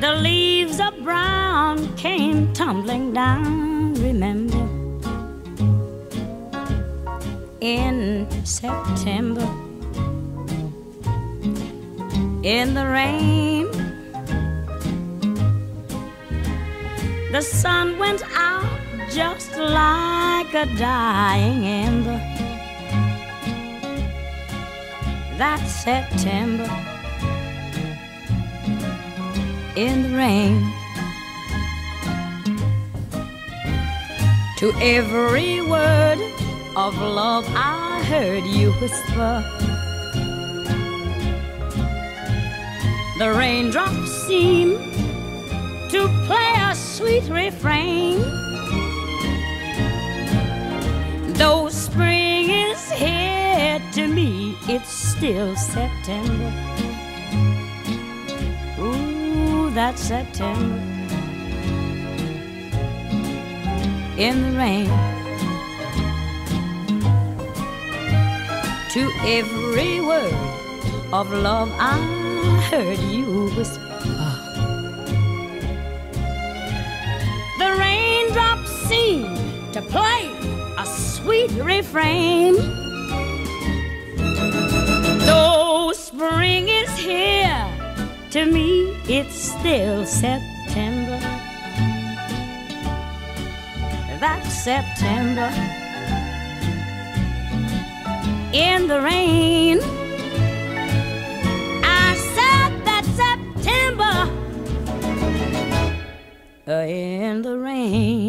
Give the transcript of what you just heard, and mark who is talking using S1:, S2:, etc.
S1: The leaves of brown came tumbling down, remember, in September, in the rain. The sun went out just like a dying ember. That September in the rain. To every word of love I heard you whisper. The raindrops seem to play a sweet refrain. Though spring is here to me, it's still September. Ooh, that's September. in the rain. To every word of love I heard you whisper. The raindrops seem to play a sweet refrain. To me it's still September that September in the rain. I said that September uh, in the rain.